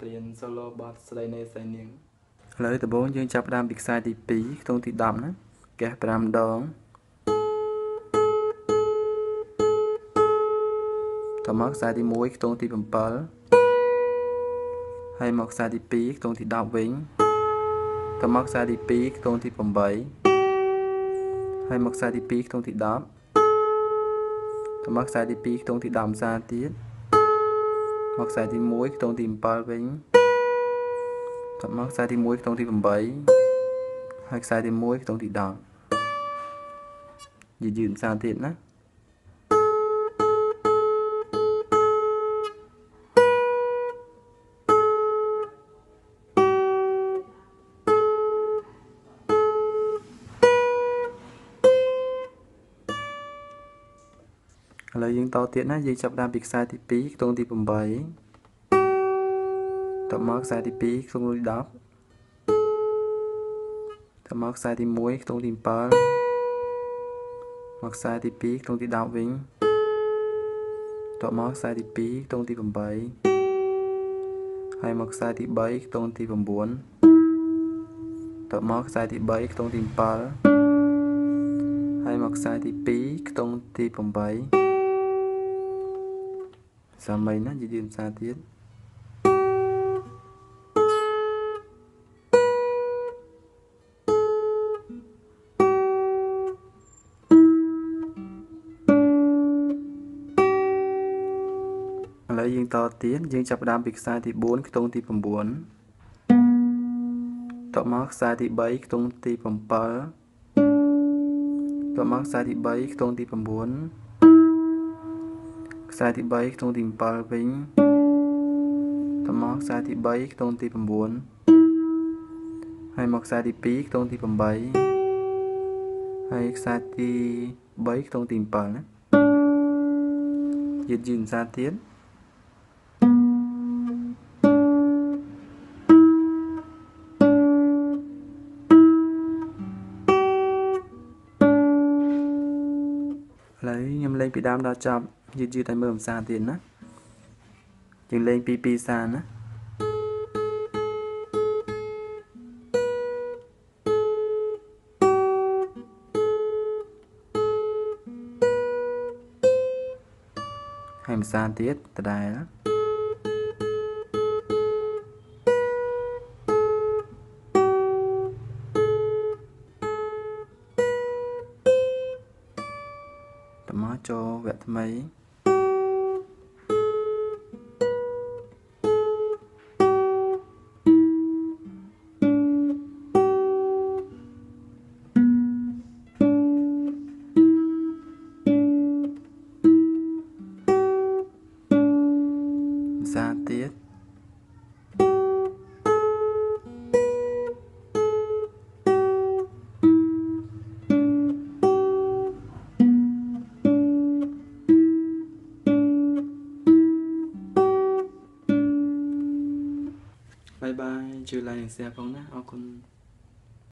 ព្រៀន solo បទស្ដីនៃសៃនាងឥឡូវដំបូងយើងចាប់ផ្ដើមពីខ្សែទី2ខ្ទង់ទី10ណាកេះ5ដងតមកខ្សែទី1ខ្ទង់ទី7ហើយមកខ្សែទី2ខ្ទង់ទី10វិញតមកខ្សែទី2ខ្ទង់ទី8ហើយមកខ្សែទី2ខ្ទង់ទី10តមកខ្សែទី2ខ្ទង់ទី10សាទៀត មកខ្សែទី1ខ្ទង់ទី7វិញតមកខ្សែទី1ខ្ទង់ទី8ហើយខ្សែទី1ខ្ទង់ទី10យឺតយឺតសាទៀតណា ឥឡូវយើងតទៀតណាយើងចាប់ដើមពីខ្សែទី2ខ្ទង់ទី8តមកខ្សែទី2ខ្ទង់ទី10តមកខ្សែទី1ខ្ទង់ទី7មកខ្សែទី2ខ្ទង់ទី10វិញតមកខ្សែទី2ខ្ទង់ទី8ហើយមកខ្សែទី3ខ្ទង់ទី9តមកខ្សែទី3ខ្ទង់ទី7ហើយមកខ្សែទី2ខ្ទង់ទី8 សាមីណានិយាយភាសាទៀតឥឡូវយើងតទៀតយើងចាប់ផ្ដើមពីខ្សែទី4ខ្ទង់ទី9តមកខ្សែទី3ខ្ទង់ទី7តមកខ្សែទី3ខ្ទង់ទី9 ខ្សែទី3ខ្ទង់ទី7វិញតមកខ្សែទី3ខ្ទង់ទី9ហើយមកខ្សែទី2ខ្ទង់ទី8ហើយខ្សែទី3ខ្ទង់ទី7ណាយឺតយឺតខ្សែទៀតឥឡូវខ្ញុំលេងពីដើមដល់ចប់ យឺតយឺតឲ្យមើលភាសាទៀតណាយើងលេងពីពីសាណាហើយភាសាទៀតដដែលត មកចូលវគ្គថ្មីសាទៀត បាយបាយជួយ like និង share ផងណាអរគុណ